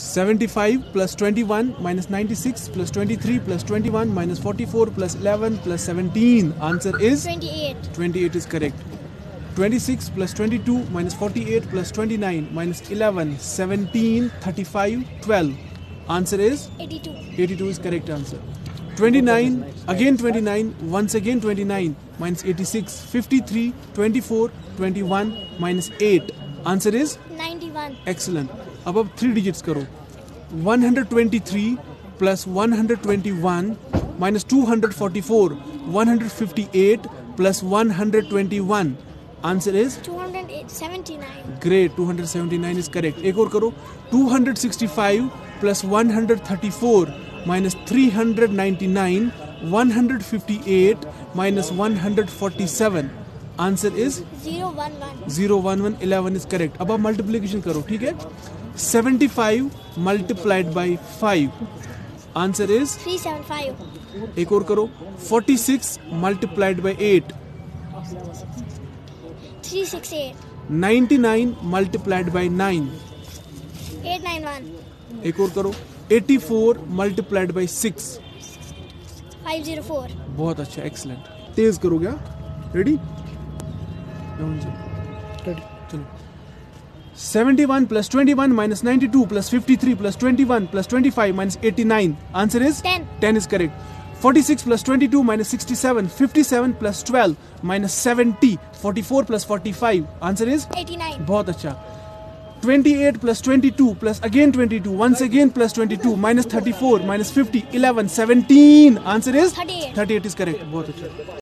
75 plus 21 minus 96 plus 23 plus 21 minus 44 plus 11 plus 17. Answer is 28. 28 is correct. 26 plus 22 minus 48 plus 29 minus 11 17 35 12. Answer is 82. 82 is correct answer. 29 again 29 once again 29 minus 86 53 24 21 minus 8 answer is 91. excellent अब अब three digits करो 123 plus 121 minus 244 158 plus 121 answer is 279. Great 279 is correct एक और करो 265 plus 134 minus 399 158 minus 147 answer is 011. Zero one one eleven is correct अब आप multiplication करो ठीक है? Seventy five multiplied by five answer is 375. एक और करो forty six multiplied by eight 368. Ninety nine multiplied by nine 891. एक और करो eighty four multiplied by six 504. बहुत अच्छा एक्सलेंट तेज करोगे रेडी चलो। 71 plus 21 minus 92 plus 53 plus 21 plus 25 minus 89 answer is 10. 10 is correct 46 plus 22 minus 67 57 plus 12 minus 70 44 plus 45 answer is 89. बहुत अच्छा 28 plus 22 plus again 22 once again plus 22 minus 34 minus 50 11 17 answer is 38. 38 is correct बहुत अच्छा